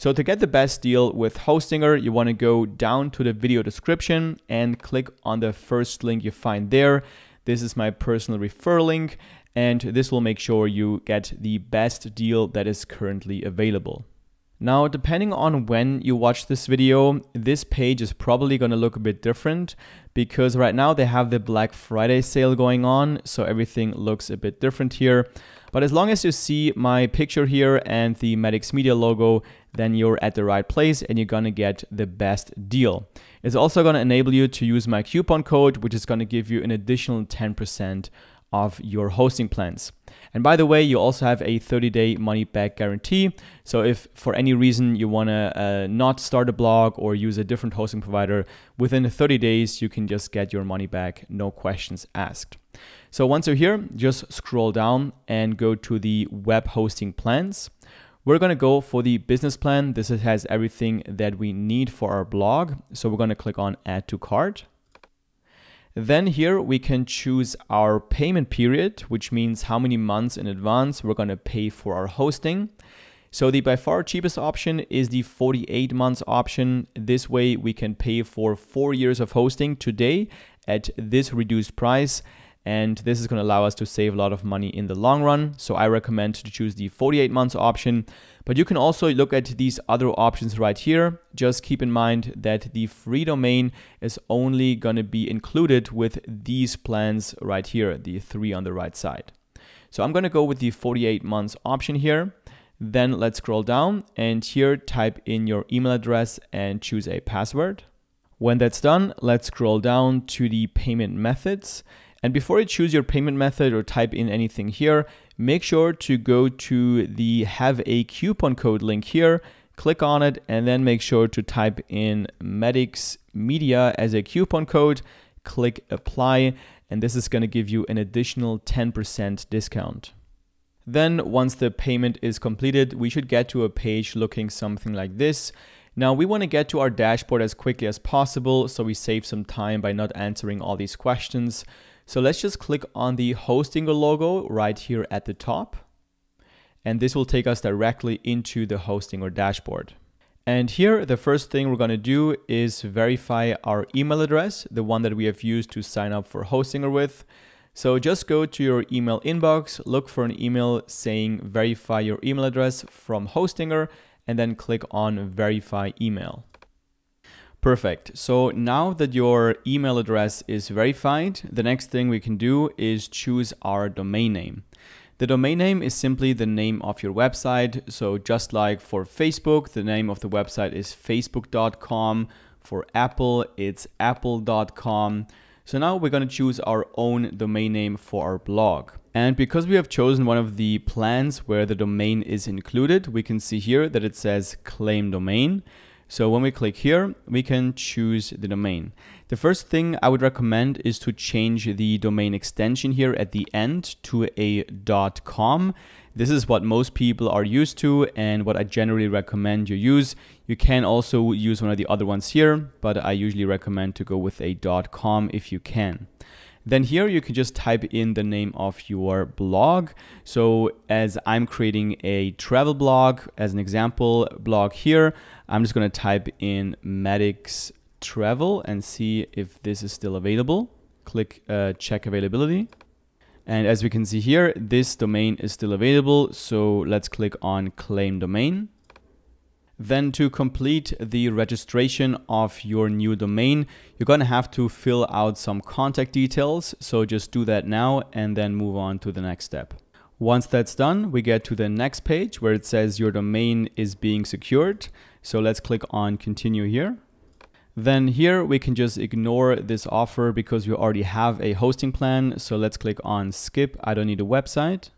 So to get the best deal with Hostinger, you want to go down to the video description and click on the first link you find there. This is my personal referral link and this will make sure you get the best deal that is currently available. Now, depending on when you watch this video, this page is probably going to look a bit different because right now they have the Black Friday sale going on, so everything looks a bit different here. But as long as you see my picture here and the Metics Media logo, then you're at the right place and you're gonna get the best deal. It's also gonna enable you to use my coupon code, which is gonna give you an additional 10% of your hosting plans. And by the way, you also have a 30 day money back guarantee. So if for any reason you want to uh, not start a blog or use a different hosting provider, within 30 days, you can just get your money back, no questions asked. So once you're here, just scroll down and go to the web hosting plans. We're going to go for the business plan. This has everything that we need for our blog. So we're going to click on add to cart. Then here we can choose our payment period, which means how many months in advance we're to pay for our hosting. So the by far cheapest option is the 48 months option. This way we can pay for four years of hosting today at this reduced price and this is going to allow us to save a lot of money in the long run. So I recommend to choose the 48 months option, but you can also look at these other options right here. Just keep in mind that the free domain is only going to be included with these plans right here, the three on the right side. So I'm going to go with the 48 months option here. Then let's scroll down and here type in your email address and choose a password. When that's done, let's scroll down to the payment methods and before you choose your payment method or type in anything here, make sure to go to the have a coupon code link here, click on it, and then make sure to type in Metics Media as a coupon code, click apply, and this is going to give you an additional 10% discount. Then once the payment is completed, we should get to a page looking something like this. Now we want to get to our dashboard as quickly as possible so we save some time by not answering all these questions. So let's just click on the Hostinger logo right here at the top. And this will take us directly into the Hostinger dashboard. And here, the first thing we're going to do is verify our email address, the one that we have used to sign up for Hostinger with. So just go to your email inbox, look for an email saying verify your email address from Hostinger, and then click on verify email. Perfect. So now that your email address is verified, the next thing we can do is choose our domain name. The domain name is simply the name of your website. So just like for Facebook, the name of the website is facebook.com. For Apple, it's apple.com. So now we're going to choose our own domain name for our blog. And because we have chosen one of the plans where the domain is included, we can see here that it says claim domain. So when we click here, we can choose the domain. The first thing I would recommend is to change the domain extension here at the end to a .com. This is what most people are used to and what I generally recommend you use. You can also use one of the other ones here, but I usually recommend to go with a .com if you can. Then here you can just type in the name of your blog. So as I'm creating a travel blog, as an example blog here, I'm just going to type in Metics Travel and see if this is still available. Click uh, check availability. And as we can see here, this domain is still available. So let's click on claim domain. Then to complete the registration of your new domain, you're going to have to fill out some contact details. So just do that now and then move on to the next step. Once that's done, we get to the next page where it says your domain is being secured. So let's click on continue here. Then here we can just ignore this offer because we already have a hosting plan. So let's click on skip. I don't need a website.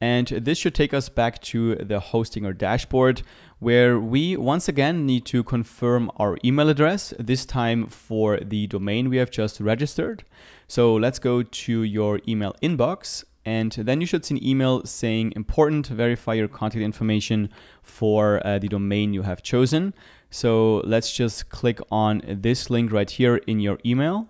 And this should take us back to the Hostinger dashboard where we once again need to confirm our email address, this time for the domain we have just registered. So let's go to your email inbox and then you should see an email saying important verify your contact information for uh, the domain you have chosen. So let's just click on this link right here in your email.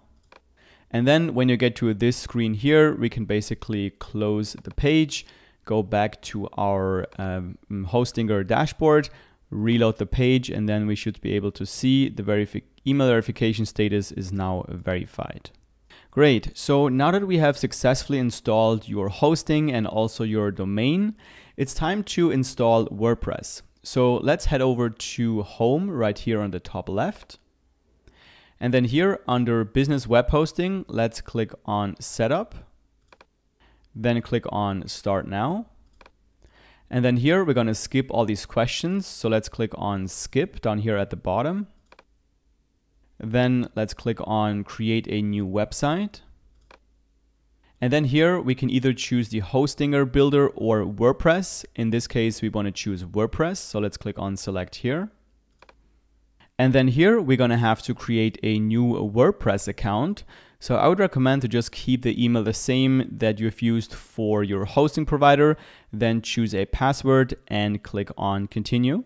And then when you get to this screen here, we can basically close the page, go back to our um, Hostinger dashboard, reload the page and then we should be able to see the verifi email verification status is now verified. Great, so now that we have successfully installed your hosting and also your domain, it's time to install WordPress. So let's head over to home right here on the top left. And then here under business web hosting, let's click on setup. Then click on start now. And then here we're going to skip all these questions. So let's click on skip down here at the bottom. Then let's click on create a new website. And then here we can either choose the Hostinger builder or WordPress. In this case, we want to choose WordPress. So let's click on select here. And then here we're going to have to create a new WordPress account. So I would recommend to just keep the email the same that you've used for your hosting provider, then choose a password and click on continue.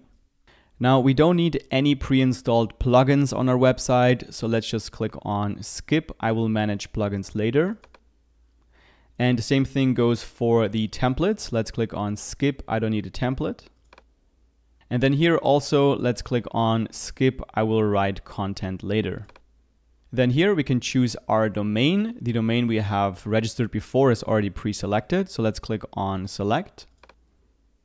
Now we don't need any pre-installed plugins on our website, so let's just click on skip. I will manage plugins later. And the same thing goes for the templates. Let's click on skip. I don't need a template. And then here also, let's click on skip. I will write content later. Then here we can choose our domain. The domain we have registered before is already pre-selected. So let's click on select.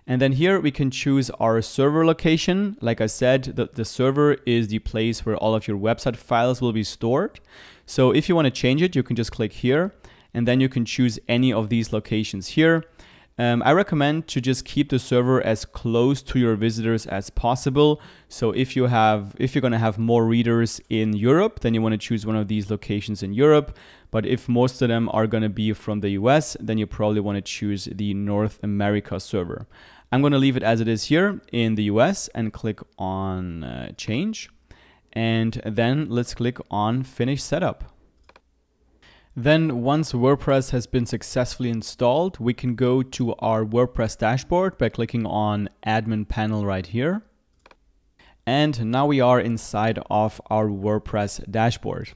And then here we can choose our server location. Like I said, the, the server is the place where all of your website files will be stored. So if you want to change it, you can just click here and then you can choose any of these locations here. Um, I recommend to just keep the server as close to your visitors as possible. So if you have, if you're going to have more readers in Europe, then you want to choose one of these locations in Europe. But if most of them are going to be from the US, then you probably want to choose the North America server. I'm going to leave it as it is here in the US and click on uh, change. And then let's click on finish setup. Then once WordPress has been successfully installed, we can go to our WordPress dashboard by clicking on admin panel right here. And now we are inside of our WordPress dashboard.